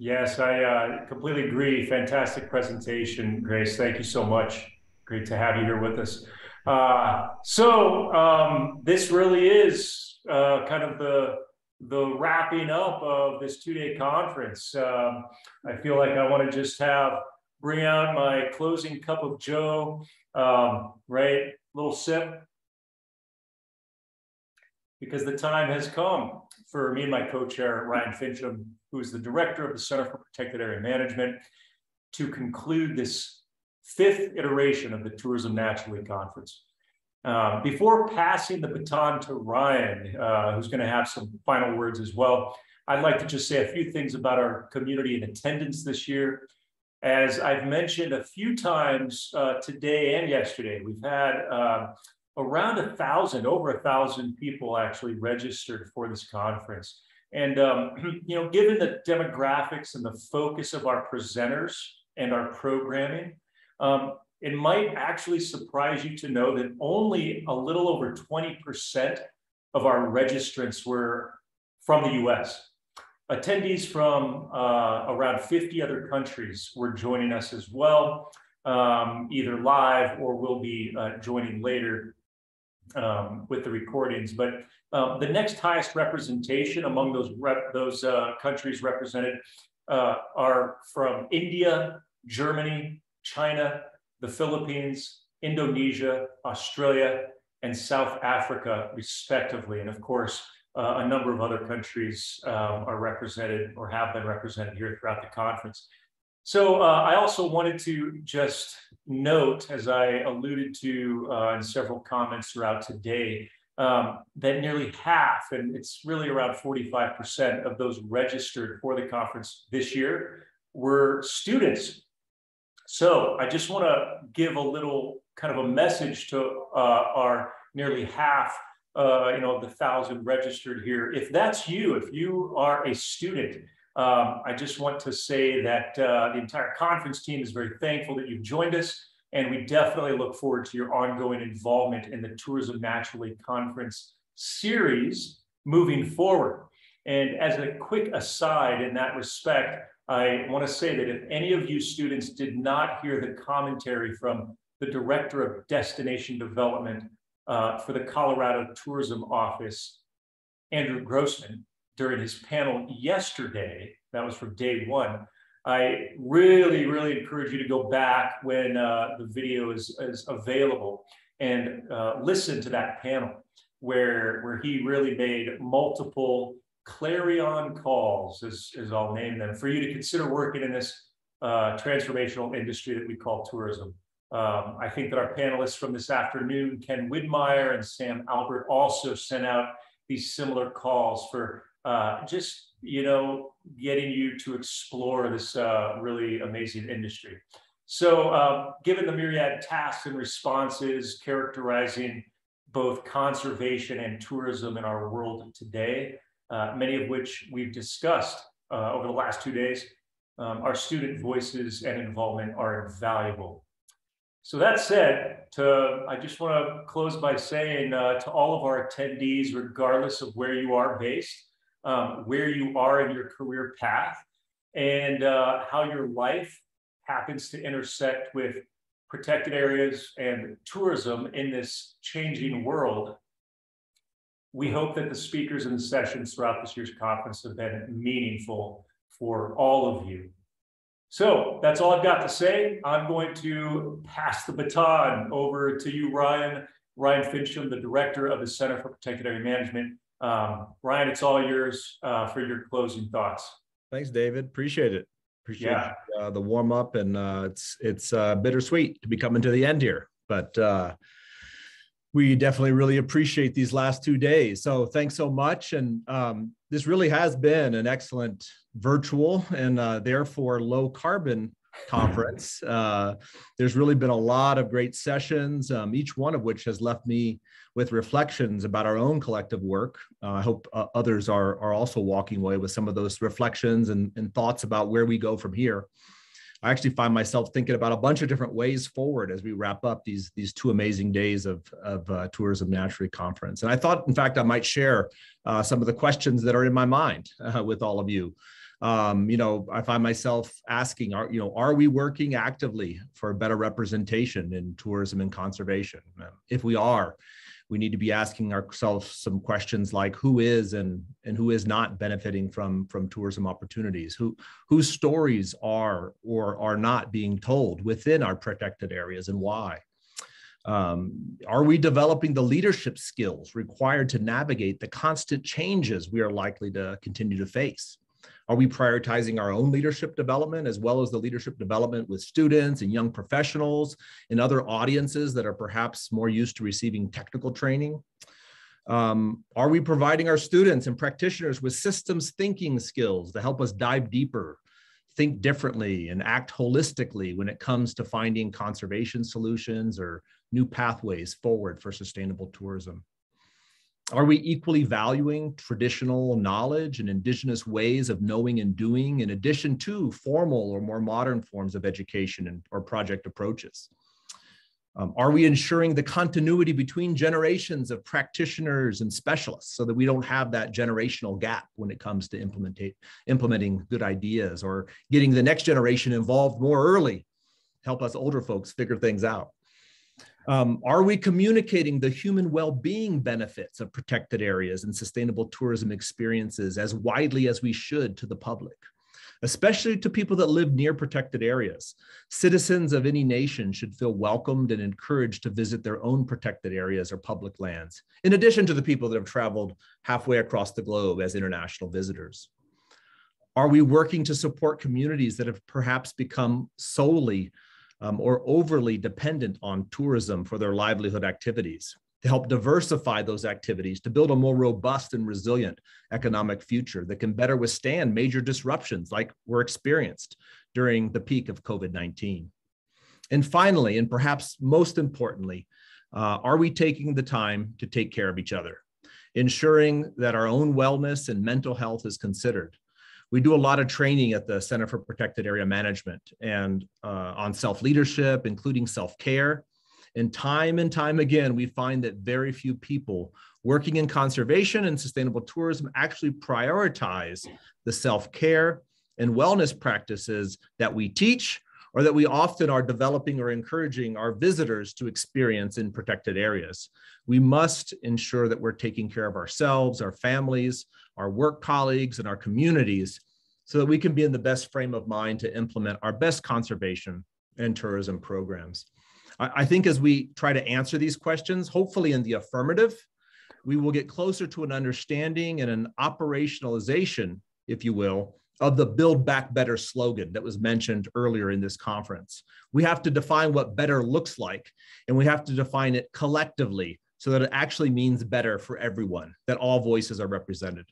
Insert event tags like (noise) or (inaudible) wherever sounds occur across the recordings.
Yes, I uh, completely agree. Fantastic presentation, Grace. Thank you so much. Great to have you here with us. Uh, so um, this really is uh, kind of the the wrapping up of this two-day conference. Um, I feel like I want to just have bring out my closing cup of Joe, um, right? Little sip, because the time has come for me and my co-chair Ryan Finchum, who is the director of the Center for Protected Area Management, to conclude this fifth iteration of the Tourism Naturally Conference. Uh, before passing the baton to Ryan, uh, who's going to have some final words as well, I'd like to just say a few things about our community in attendance this year. As I've mentioned a few times uh, today and yesterday, we've had uh, around a thousand, over a thousand people actually registered for this conference. And um, (clears throat) you know, given the demographics and the focus of our presenters and our programming, um, it might actually surprise you to know that only a little over 20% of our registrants were from the US. Attendees from uh, around 50 other countries were joining us as well, um, either live or will be uh, joining later um, with the recordings. But um, the next highest representation among those rep those uh, countries represented uh, are from India, Germany, China, the Philippines, Indonesia, Australia, and South Africa, respectively. And of course, uh, a number of other countries um, are represented or have been represented here throughout the conference. So uh, I also wanted to just note, as I alluded to uh, in several comments throughout today, um, that nearly half, and it's really around 45% of those registered for the conference this year were students. So I just want to give a little kind of a message to uh, our nearly half, uh, you know, of the thousand registered here. If that's you, if you are a student, um, I just want to say that uh, the entire conference team is very thankful that you've joined us, and we definitely look forward to your ongoing involvement in the Tourism Naturally Conference series moving forward. And as a quick aside in that respect, I want to say that if any of you students did not hear the commentary from the Director of Destination Development uh, for the Colorado Tourism Office, Andrew Grossman, during his panel yesterday, that was from day one, I really, really encourage you to go back when uh, the video is, is available and uh, listen to that panel where, where he really made multiple clarion calls, as, as I'll name them, for you to consider working in this uh, transformational industry that we call tourism. Um, I think that our panelists from this afternoon, Ken Widmeyer and Sam Albert, also sent out these similar calls for uh, just you know getting you to explore this uh, really amazing industry. So, uh, given the myriad tasks and responses characterizing both conservation and tourism in our world today, uh, many of which we've discussed uh, over the last two days, um, our student voices and involvement are invaluable. So that said, to, I just want to close by saying uh, to all of our attendees, regardless of where you are based, um, where you are in your career path and uh, how your life happens to intersect with protected areas and tourism in this changing world. We hope that the speakers and the sessions throughout this year's conference have been meaningful for all of you. So that's all I've got to say. I'm going to pass the baton over to you, Ryan. Ryan Finchum, the director of the Center for Protected Area Management. Um, Ryan, it's all yours uh, for your closing thoughts. Thanks, David. Appreciate it. Appreciate yeah. uh, the warm up, and uh, it's it's uh, bittersweet to be coming to the end here, but uh, we definitely really appreciate these last two days. So thanks so much, and um, this really has been an excellent virtual and uh, therefore low carbon conference. (laughs) Uh, there's really been a lot of great sessions, um, each one of which has left me with reflections about our own collective work. Uh, I hope uh, others are, are also walking away with some of those reflections and, and thoughts about where we go from here. I actually find myself thinking about a bunch of different ways forward as we wrap up these these two amazing days of of uh, tourism naturally conference. And I thought, in fact, I might share uh, some of the questions that are in my mind (laughs) uh, with all of you. Um, you know, I find myself asking, are you know, are we working actively for better representation in tourism and conservation? If we are, we need to be asking ourselves some questions like who is and and who is not benefiting from from tourism opportunities? Who whose stories are or are not being told within our protected areas and why? Um, are we developing the leadership skills required to navigate the constant changes we are likely to continue to face are we prioritizing our own leadership development as well as the leadership development with students and young professionals and other audiences that are perhaps more used to receiving technical training? Um, are we providing our students and practitioners with systems thinking skills to help us dive deeper, think differently, and act holistically when it comes to finding conservation solutions or new pathways forward for sustainable tourism? Are we equally valuing traditional knowledge and indigenous ways of knowing and doing in addition to formal or more modern forms of education and, or project approaches? Um, are we ensuring the continuity between generations of practitioners and specialists so that we don't have that generational gap when it comes to implementing good ideas or getting the next generation involved more early, help us older folks figure things out? Um, are we communicating the human well-being benefits of protected areas and sustainable tourism experiences as widely as we should to the public? especially to people that live near protected areas. Citizens of any nation should feel welcomed and encouraged to visit their own protected areas or public lands, in addition to the people that have traveled halfway across the globe as international visitors. Are we working to support communities that have perhaps become solely um, or overly dependent on tourism for their livelihood activities, to help diversify those activities, to build a more robust and resilient economic future that can better withstand major disruptions like were experienced during the peak of COVID 19. And finally, and perhaps most importantly, uh, are we taking the time to take care of each other, ensuring that our own wellness and mental health is considered? We do a lot of training at the Center for Protected Area Management and uh, on self leadership, including self care. And time and time again, we find that very few people working in conservation and sustainable tourism actually prioritize the self care and wellness practices that we teach or that we often are developing or encouraging our visitors to experience in protected areas. We must ensure that we're taking care of ourselves, our families, our work colleagues, and our communities so that we can be in the best frame of mind to implement our best conservation and tourism programs. I, I think as we try to answer these questions, hopefully in the affirmative, we will get closer to an understanding and an operationalization, if you will, of the Build Back Better slogan that was mentioned earlier in this conference. We have to define what better looks like, and we have to define it collectively so that it actually means better for everyone, that all voices are represented.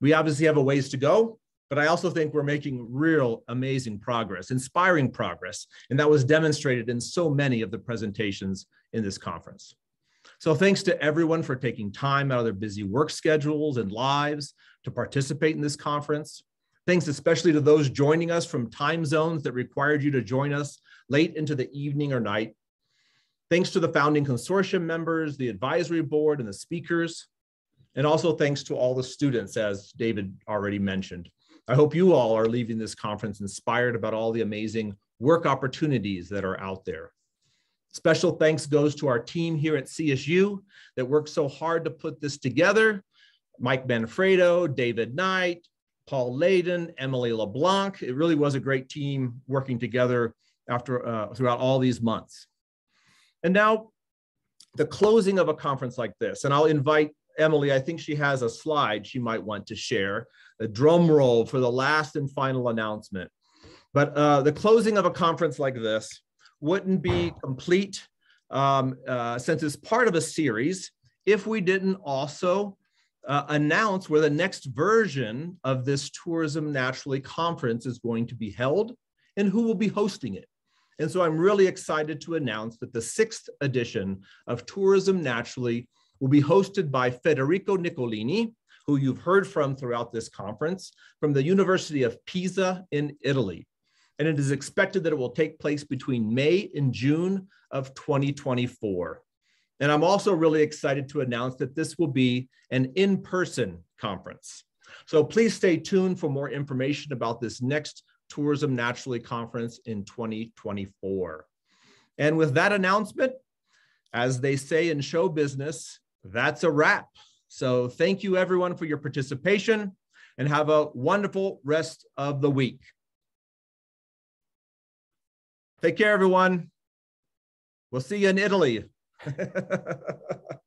We obviously have a ways to go, but I also think we're making real amazing progress, inspiring progress, and that was demonstrated in so many of the presentations in this conference. So thanks to everyone for taking time out of their busy work schedules and lives to participate in this conference. Thanks especially to those joining us from time zones that required you to join us late into the evening or night. Thanks to the founding consortium members, the advisory board, and the speakers. And also thanks to all the students, as David already mentioned. I hope you all are leaving this conference inspired about all the amazing work opportunities that are out there. Special thanks goes to our team here at CSU that worked so hard to put this together. Mike Manfredo, David Knight, Paul Layden, Emily LeBlanc. It really was a great team working together after uh, throughout all these months. And now the closing of a conference like this, and I'll invite Emily, I think she has a slide she might want to share, a drum roll for the last and final announcement. But uh, the closing of a conference like this wouldn't be complete um, uh, since it's part of a series if we didn't also uh, announce where the next version of this Tourism Naturally conference is going to be held and who will be hosting it. And so I'm really excited to announce that the sixth edition of Tourism Naturally will be hosted by Federico Niccolini, who you've heard from throughout this conference, from the University of Pisa in Italy. And it is expected that it will take place between May and June of 2024. And I'm also really excited to announce that this will be an in person conference. So please stay tuned for more information about this next Tourism Naturally Conference in 2024. And with that announcement, as they say in show business, that's a wrap. So thank you everyone for your participation and have a wonderful rest of the week. Take care, everyone. We'll see you in Italy. (laughs)